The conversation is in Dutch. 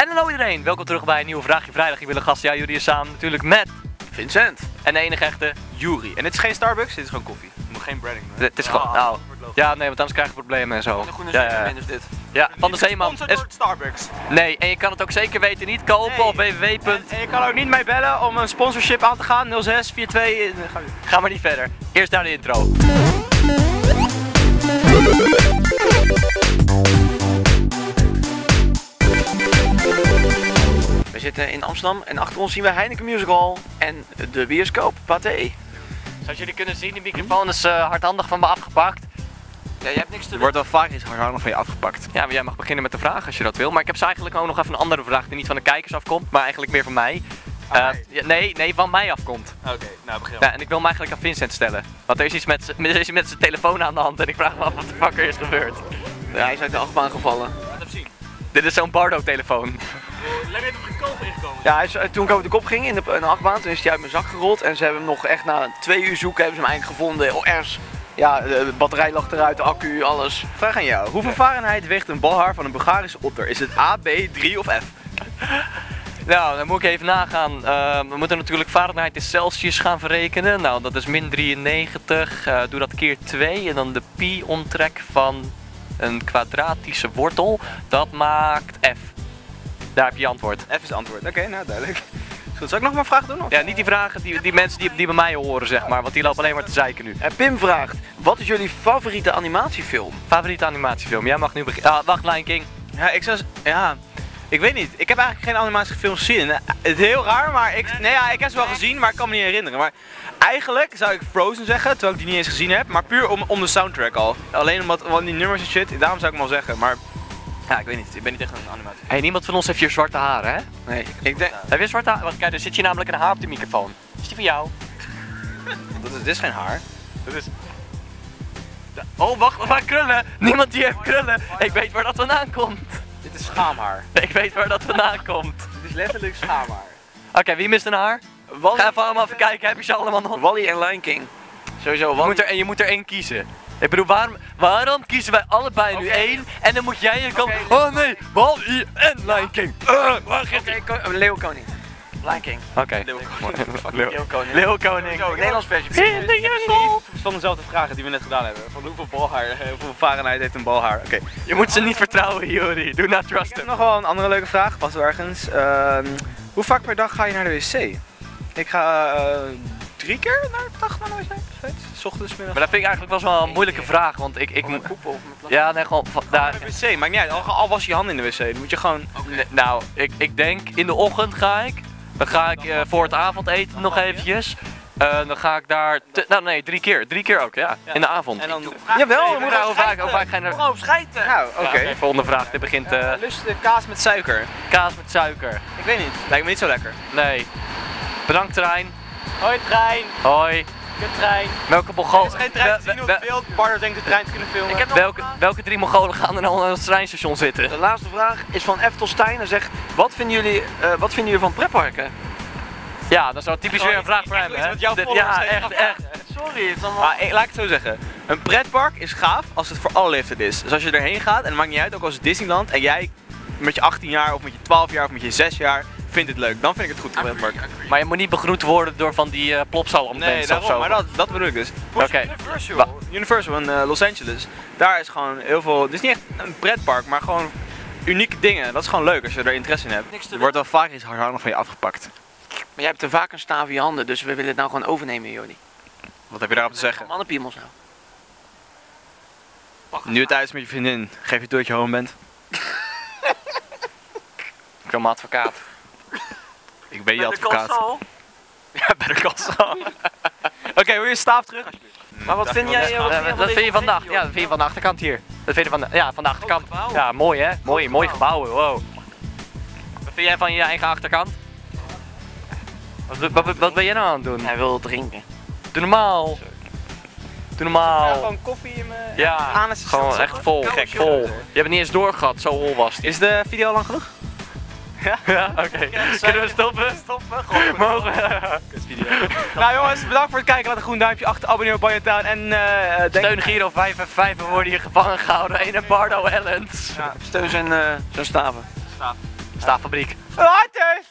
En hallo iedereen, welkom terug bij een nieuwe Vraagje Vrijdag. Ik ben de gast, ja, jullie samen natuurlijk met Vincent. en de enige echte. Jury. En dit is geen Starbucks, dit is gewoon koffie. Je moet geen breading doen. Het is gewoon, nou, ja, nee, want anders krijg je problemen en zo. Een Ja, ja, ja, is dit. ja, van de Zeeman. Is... Starbucks. nee, en je kan het ook zeker weten niet kopen Nee. op www. En je kan ook niet mij bellen om een sponsorship aan te gaan. 06 42. eh, ga- Ga maar niet verder. Eerst naar de intro. We zitten in Amsterdam en achter ons zien we Heineken Musical en de bioscoop Pathé. Zoals jullie kunnen zien, de microfoon is eh, hardhandig van me afgepakt. Ja, je hebt niks te Er wordt wel vaak iets hardhandig van je afgepakt. Ja, maar jij mag beginnen met de vraag als je dat wil. Maar ik heb ze eigenlijk ook nog even een andere vraag die niet van de kijkers afkomt, maar eigenlijk meer van mij. Eh, ja, nee, nee, van mij afkomt. Oké, nou begin. Ja, en ik wil hem eigenlijk aan Vincent stellen. Want er is iets met, er is met zijn telefoon aan de hand en ik vraag me af wat de fuck er is gebeurd. Ja, hij is uit de achtbaan gevallen. Dit is zo'n Bardo-telefoon. Ja, hij is, eh, toen ik over de kop ging in de, in de achtbaan, toen is hij uit mijn zak gerold. En ze hebben hem nog echt na twee uur zoeken, hebben ze hem eigenlijk gevonden. Oh, ergens. Ja, de batterij lag eruit, de accu, alles. Vraag aan jou. Hoeveel Fahrenheit weegt een balhaar van een Bulgarische otter? Is het A, B, 3 of F? Nou, dan moet ik even nagaan. Eh, we moeten natuurlijk Fahrenheit in Celsius gaan verrekenen. Nou, dat is min 93. Eh, doe dat keer 2 en dan de pi-omtrek van een kwadratische wortel. Dat maakt F. Daar heb je je antwoord. F is antwoord. Oké, nou duidelijk. Goed, zal ik nog maar een vraag doen? Of? Ja, niet die vragen die, die mensen die, die bij mij horen, zeg maar. Want die lopen alleen maar te zeiken nu. En Pim vraagt, wat is jullie favoriete animatiefilm? Favoriete animatiefilm? Jij mag nu beginnen. Ah, wacht, Lion King. Ja, ik zou... Ja, ik weet niet. Ik heb eigenlijk geen animatiefilms gezien. En, eh, Het is heel raar, maar ik... Nee, ja, ik heb ze wel gezien, maar ik kan me niet herinneren. Maar eigenlijk zou ik Frozen zeggen, terwijl ik die niet eens gezien heb. Maar puur om, om de soundtrack al. Alleen omdat want die nummers en shit, daarom zou ik hem wel zeggen. Maar ja, ik weet niet. Ik ben niet echt een animatie. Hey, niemand van ons heeft hier zwarte haren, hè? Nee, ik denk... Heb je zwarte haren? Want kijk, er zit hier namelijk een haar op de microfoon. Is die van jou? Dat is, dit is geen haar. Dat is... Oh, wacht, maar krullen! Niemand die heeft krullen! Ik weet waar dat vandaan komt. Dit is schaamhaar. Ik weet waar dat vandaan komt. Dit is letterlijk schaamhaar. Oké, wie mist een haar? Wally, Ga even allemaal even kijken, heb je ze allemaal nog? Wally en Lion King. Sowieso, Je Wally. moet er, en je moet er één kiezen. Ik bedoel, waarom, waarom kiezen wij allebei nu één? En dan moet jij je komen. Oké. Oh nee, Wally en Lion King. Uh, ko- Leeuw Koning. Lion King. Oké. Leeuw Leeuw Koning. Leeuwkoning. Zo, Nederlands versie. In de jungle. van dezelfde vragen die we net gedaan hebben. Van hoeveel balhaar, eh, hoeveel Fahrenheit heeft een balhaar? Oké. Je moet ze niet vertrouwen, Jori. Do not trust Ik heb nog wel een andere leuke vraag, was er ergens. Ehm, hoe vaak per dag ga je naar de wc? Ik ga eh, drie keer naar de dag naar de wc. zoiets. S ochtends, middags. Maar dat vind ik eigenlijk wel wel een moeilijke vraag, want ik, ik moet... Poepen of met Ja, nee, gewoon... va- daar- Naar de wc, maakt niet uit. Al, al was je hand in de wc, dan moet je gewoon... Nou, ik, ik denk in de ochtend ga ik. Dan ga ik eh, voor het avondeten nog eventjes. Eh, dan ga ik daar... te- nou nee, drie keer. Drie keer ook, ja. In de avond. En dan... Jawel, Nee, we moeten hoe vaak, hoe vaak ga je naar... Gewoon schijten. Nou, oké. Ja, volgende vraag. Dit begint eh, lust de kaas met suiker? kaas met suiker. Ik weet niet. Lijkt me niet zo lekker. Nee. Bedankt trein. Hoi trein, Hoi. de trein. Welke Mongolen... Er is geen trein te zien op het beeld. Bardo denkt de trein te kunnen filmen. Ik heb nog welke, welke drie Mongolen gaan er nou aan het treinstation zitten? De laatste vraag is van Eftel Stijn. Hij zegt, wat vinden jullie, eh, wat vinden jullie van pretparken? Ja, dat is wel typisch weer een vraag voor hem, iets hè? Ja, echt, echt. Sorry, het is allemaal... Maar ik- laat ik het zo zeggen. Een pretpark is gaaf als het voor alle leeftijd is. Dus als je erheen gaat, en het maakt niet uit, ook als het Disneyland, en jij met je 18 jaar of met je 12 jaar of met je 6 jaar vindt het leuk, dan vind ik het goed, pretpark. Maar je moet niet begroet worden door van die uh, plopsalam Nee, of daarom, zo. maar dat, dat bedoel ik dus. Oké. Universal. Universal in eh, Los Angeles, daar is gewoon heel veel, het is niet echt een pretpark, maar gewoon unieke dingen. Dat is gewoon leuk als je er interesse in hebt. Er wordt wel vaak iets hardhandig van je afgepakt. Maar jij hebt er vaak een staaf in je handen, dus we willen het nou gewoon overnemen, Jordi. Wat heb je daarop te zeggen? Mannenpiemels nou. Nu het uit is met je vriendin, geef je toe dat je home bent. Ik ben mijn advocaat. Ik ben je advocaat. Ja, bij de kassa. Oké, wil je staaf terug? Maar wat vind jij... eh, wat Ja, vind dat vind je van de, deze ach- ja, dat vind je van de achterkant hier. Dat vind je van de, ja, van de achterkant. Ja, mooi hè? Mooi, mooi gebouwen, wow. Wat vind jij van je eigen achterkant? Wat, wat, wat ben jij nou aan het doen? Hij wil drinken. Doe normaal. Doe normaal. gewoon koffie in mijn Ja, gewoon echt vol, gek, vol. Je hebt het niet eens doorgehad, zo hol was het. Is de video al lang genoeg? Ja, oké. Kunnen we stoppen? Stoppen, Mogen we? nou jongens, bedankt voor het kijken. Laat een groen duimpje achter, abonneer op Banjatown en eh denk... Steun Giro 5 en 5 we worden hier gevangen gehouden. Een Bardo Ellens. Steun zijn, eh, zijn staven. Staaffabriek. Laters!